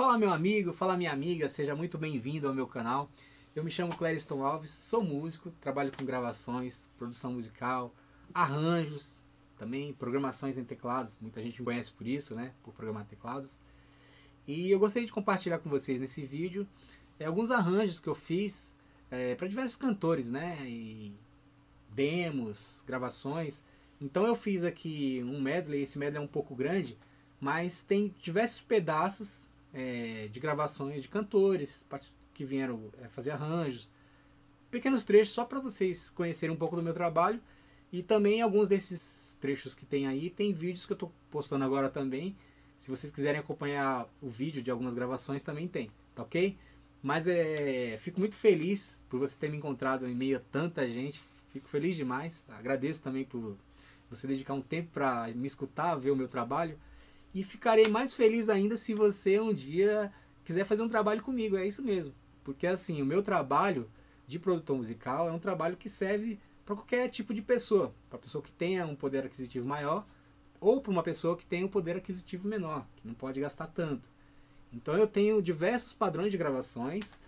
Fala meu amigo, fala minha amiga, seja muito bem-vindo ao meu canal. Eu me chamo Clériston Alves, sou músico, trabalho com gravações, produção musical, arranjos, também programações em teclados. Muita gente me conhece por isso, né? Por programar teclados. E eu gostaria de compartilhar com vocês nesse vídeo é, alguns arranjos que eu fiz é, para diversos cantores, né? E demos, gravações. Então eu fiz aqui um medley, esse medley é um pouco grande, mas tem diversos pedaços é, de gravações de cantores que vieram é, fazer arranjos, pequenos trechos só para vocês conhecerem um pouco do meu trabalho e também alguns desses trechos que tem aí tem vídeos que eu estou postando agora também. Se vocês quiserem acompanhar o vídeo de algumas gravações também tem, tá ok? Mas é, fico muito feliz por você ter me encontrado em meio a tanta gente. Fico feliz demais. Agradeço também por você dedicar um tempo para me escutar, ver o meu trabalho. E ficarei mais feliz ainda se você um dia quiser fazer um trabalho comigo. É isso mesmo. Porque assim, o meu trabalho de produtor musical é um trabalho que serve para qualquer tipo de pessoa. Para pessoa que tenha um poder aquisitivo maior ou para uma pessoa que tenha um poder aquisitivo menor, que não pode gastar tanto. Então eu tenho diversos padrões de gravações,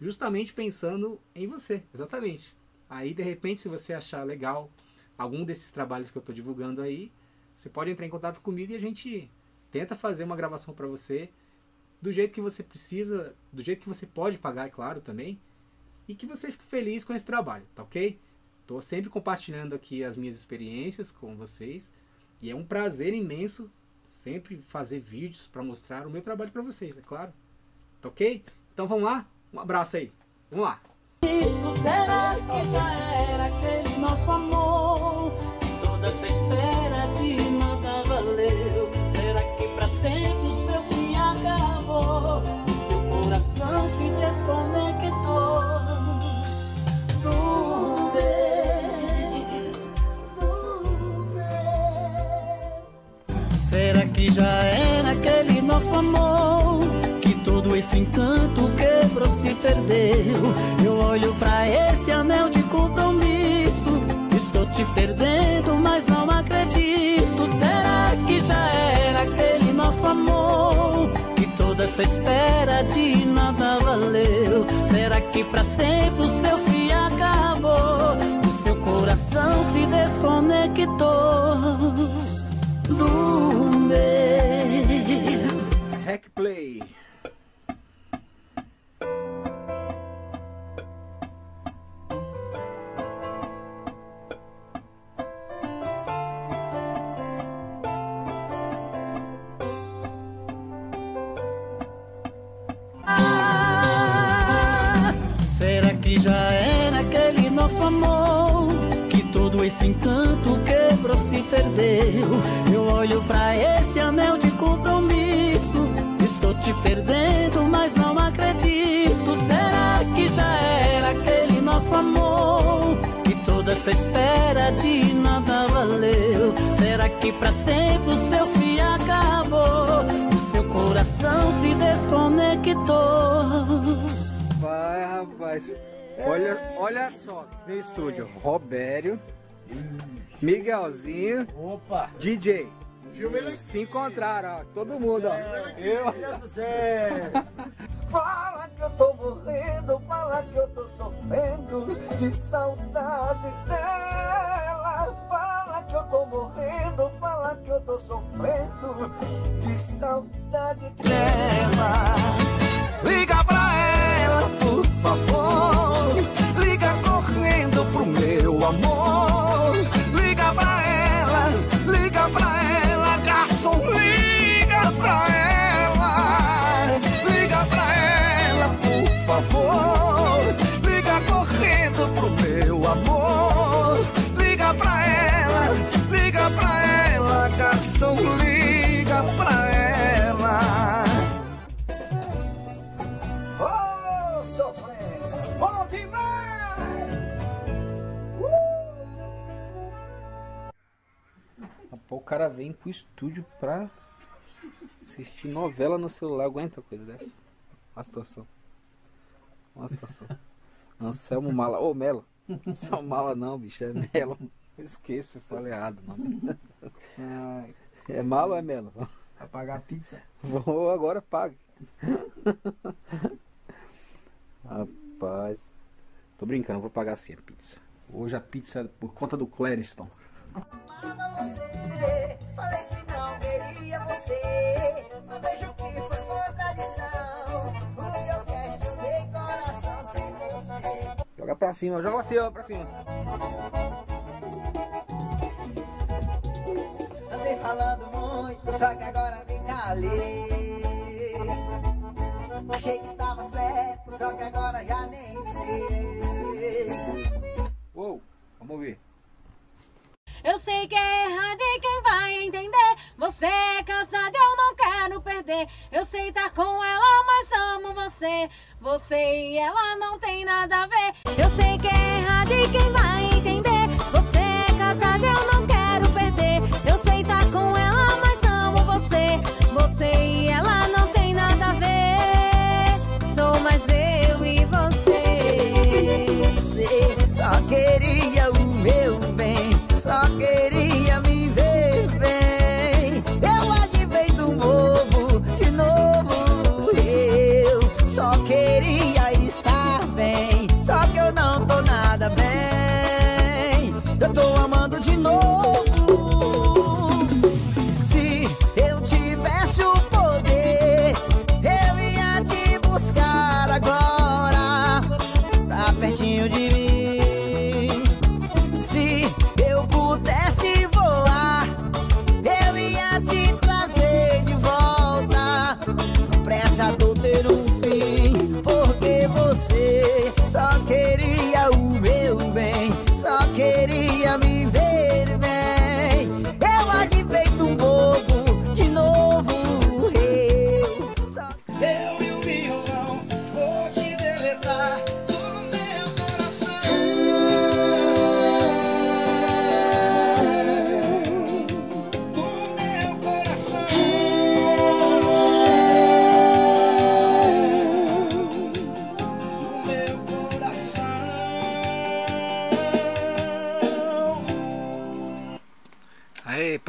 justamente pensando em você, exatamente. Aí de repente, se você achar legal algum desses trabalhos que eu estou divulgando aí, você pode entrar em contato comigo e a gente Tenta fazer uma gravação para você do jeito que você precisa, do jeito que você pode pagar, é claro, também. E que você fique feliz com esse trabalho, tá ok? Tô sempre compartilhando aqui as minhas experiências com vocês. E é um prazer imenso sempre fazer vídeos para mostrar o meu trabalho para vocês, é claro. Tá ok? Então vamos lá? Um abraço aí. Vamos lá. Será que já era aquele nosso amor? Toda essa espera sempre o seu se acabou, o seu coração se desconectou. Será que já era aquele nosso amor? Que todo esse encanto quebrou, se perdeu. Eu olho pra esse anel de compromisso. Estou te perdendo, espera de nada valeu. Será que pra sempre o seu se acabou? O seu coração se desconectou Do meu esse encanto quebrou, se perdeu. Eu olho pra esse anel de compromisso. Estou te perdendo, mas não acredito. Será que já era aquele nosso amor? E toda essa espera de nada valeu. Será que pra sempre o seu se acabou? O seu coração se desconectou. Vai, rapaz. Olha, olha só, no estúdio, Robério, Miguelzinho, Opa. DJ. Se encontraram, ó, todo mundo, ó. Eu. Fala que eu tô morrendo, fala que eu tô sofrendo de saudade dela. Fala que eu tô morrendo, fala que eu tô sofrendo de saudade dela. Liga pra ela, por favor. Liga correndo pro meu amor. Cara vem pro estúdio pra assistir novela no celular. Aguenta uma coisa dessa. Olha a situação. Olha a situação. Anselmo Mala. Ô, Melo. Anselmo Mala não, bicho. É Melo. Esqueço, eu falei errado o nome. É Mala ou é Melo? Vai pagar a pizza? Vou agora, pague. Rapaz. Tô brincando, vou pagar assim a pizza. Hoje a pizza é por conta do Clériston. Amava você, falei que não queria você. Não vejo que foi contradição. O que eu quero ter coração sem você. Joga pra cima, joga assim, ó, pra cima. Andei falando muito, só que agora me calei. Achei que estava certo, só que agora já nem sei. Uou, vamos ver. Eu sei que é errado e quem vai entender? Você é casado, eu não quero perder. Eu sei tá com ela, mas amo você. Você e ela não tem nada a ver. Eu sei que é errado e quem vai entender? Você é casado, eu não quero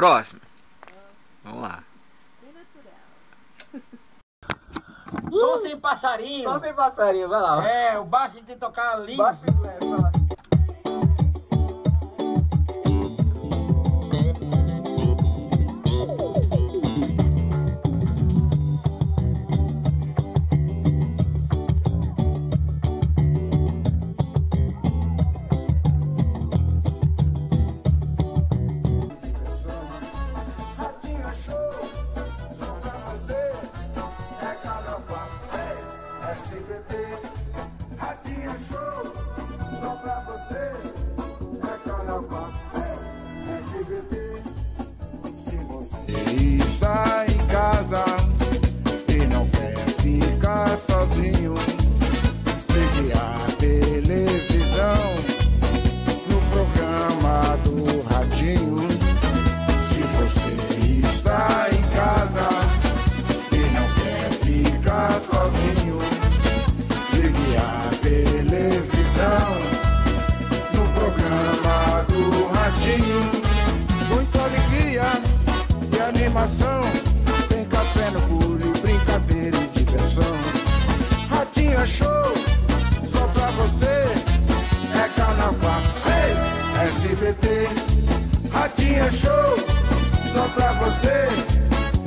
próximo. Vamos lá. Som sem passarinho. Só sem passarinho, vai lá. É, o baixo a gente tem que tocar lindo. Baixo e Ratinho é show, só pra você.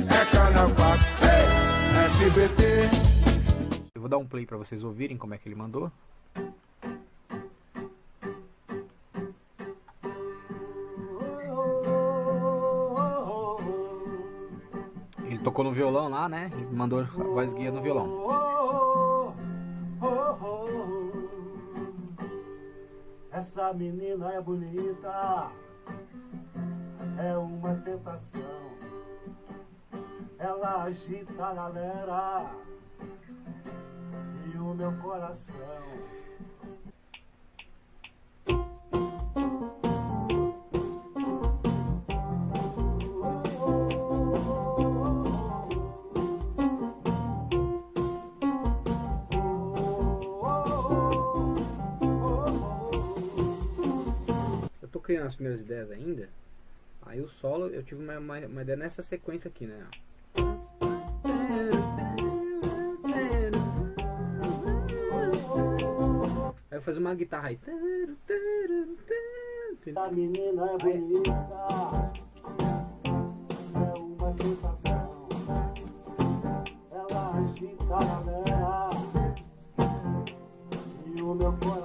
É carnaval, ei, SBT. Eu vou dar um play pra vocês ouvirem como é que ele mandou. Ele tocou no violão lá, né? E mandou a voz guia no violão. Essa menina é bonita, é uma tentação. Ela agita a galera e o meu coração. Eu tô criando as primeiras ideias ainda. Aí o solo, eu tive uma, uma, uma ideia nessa sequência aqui, né? Aí eu fazer uma guitarra aí. A menina é bonita. É uma sensação. Ela agita a galera. E o meu coração.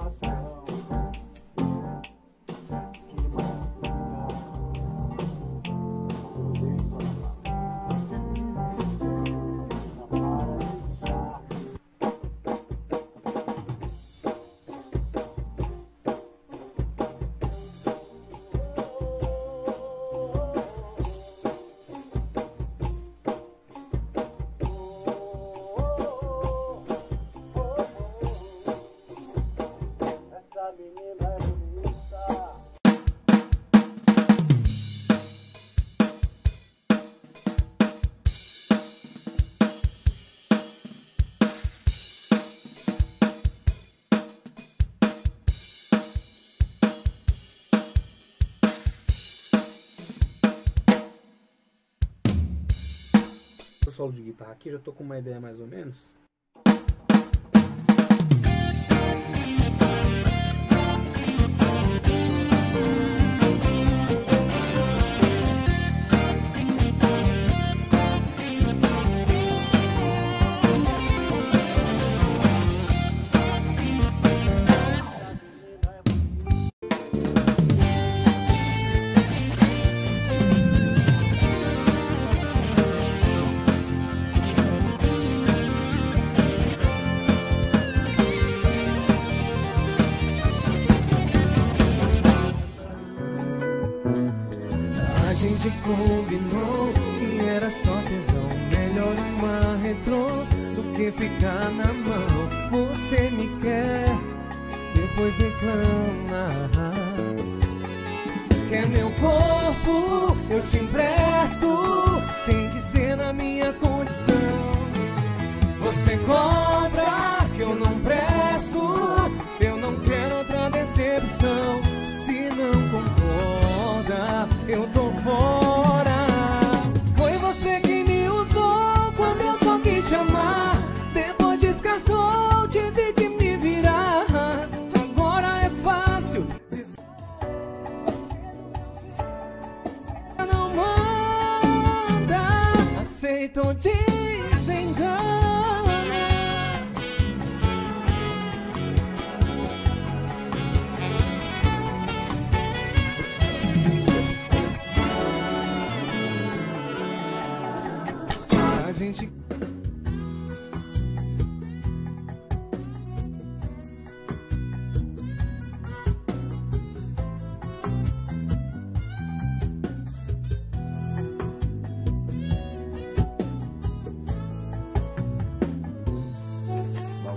Solo de guitarra aqui, já tô com uma ideia mais ou menos. Gente combinou que era só tesão. Melhor uma retrô do que ficar na mão. Você me quer, depois reclama. Quer meu corpo, eu te empresto. Tem que ser na minha condição. Você cobra que eu não presto. Eu não quero outra decepção. Foi você que me usou quando eu só quis chamar. Depois descartou, tive que me virar. Agora é fácil. Não manda, aceita ou desengana.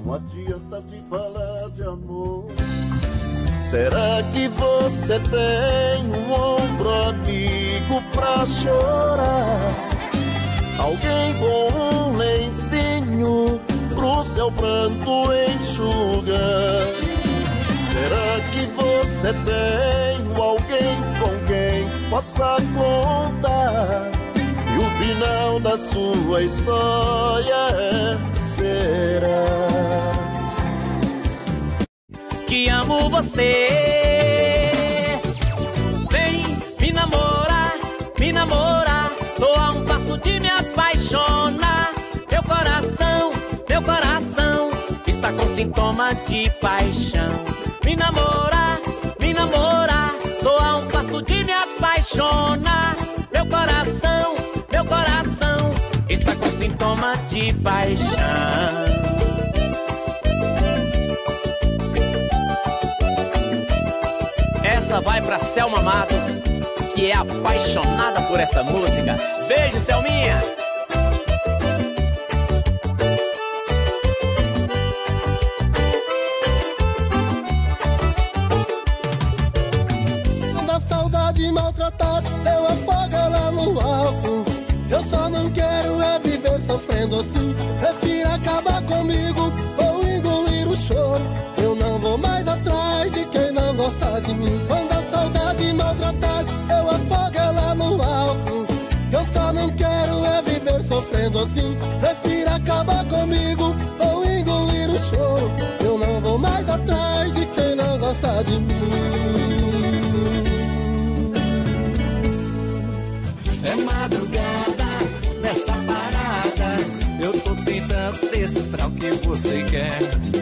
Não adianta te falar de amor. Será que você tem um ombro amigo pra chorar? Alguém com um lencinho pro seu pranto enxugar? Será que você tem alguém com quem possa contar? E o final da sua história será que amo você. Sintoma de paixão. Me namorar, me namorar. Tô a um passo de me apaixonar. Meu coração, meu coração está com sintoma de paixão. Essa vai pra Selma Matos, que é apaixonada por essa música. Beijo, Selminha! de mim. Quando a saudade maltratar, eu afogo ela no álcool. Eu só não quero é viver sofrendo assim. Prefiro acabar comigo ou engolir o choro. Eu não vou mais atrás de quem não gosta de mim. É madrugada nessa parada. Eu tô tentando decifrar o que você quer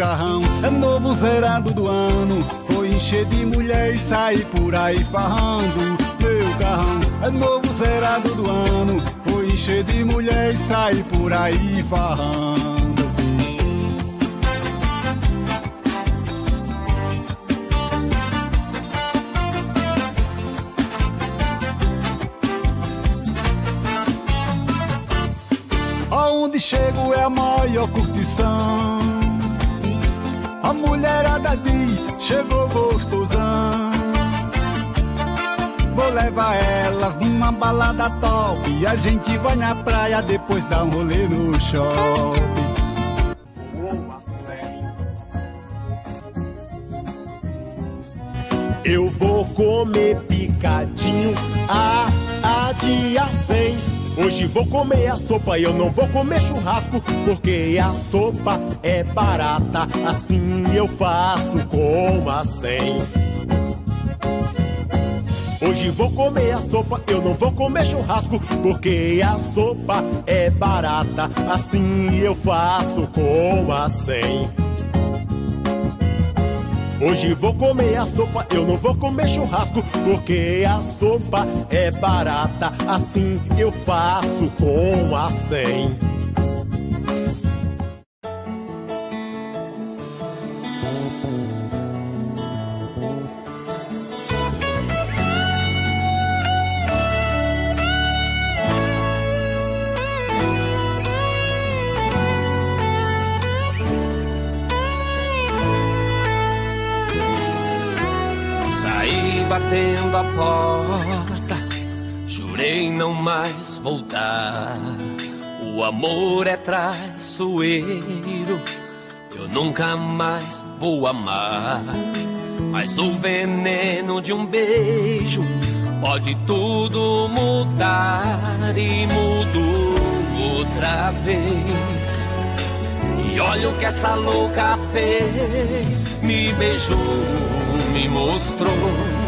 carrão é novo zerado do ano. Vou encher de mulher e sair por aí farrando. Meu carrão é novo zerado do ano. Vou encher de mulher e sair por aí farrando. Aonde chego é a maior curtição. A mulherada diz, chegou gostosão. Vou levar elas numa balada top. E a gente vai na praia, depois dar um rolê no shopping. Eu vou comer picadinho a, a dia 100. Hoje vou comer a sopa eu não vou comer churrasco, porque a sopa é barata, assim eu faço com a 100. Hoje vou comer a sopa, eu não vou comer churrasco, porque a sopa é barata, assim eu faço com a 100. Hoje vou comer a sopa, eu não vou comer churrasco, porque a sopa é barata, assim eu faço com a 100. Batendo a porta, jurei não mais voltar. O amor é traiçoeiro, eu nunca mais vou amar. Mas o veneno de um beijo pode tudo mudar e mudou outra vez. E olha o que essa louca fez, me beijou, me mostrou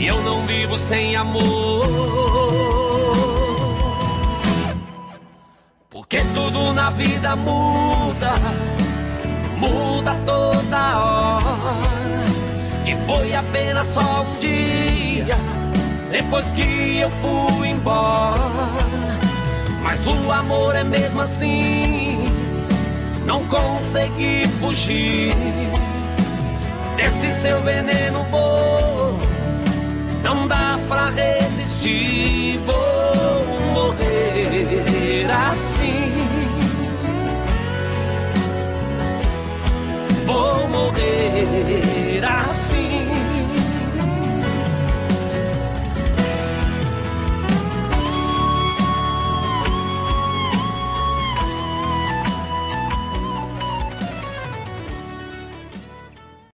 que eu não vivo sem amor. Porque tudo na vida muda, muda toda hora. E foi apenas só um dia, depois que eu fui embora. Mas o amor é mesmo assim, não consegui fugir desse seu veneno bom. Não dá pra resistir, vou morrer assim. Vou morrer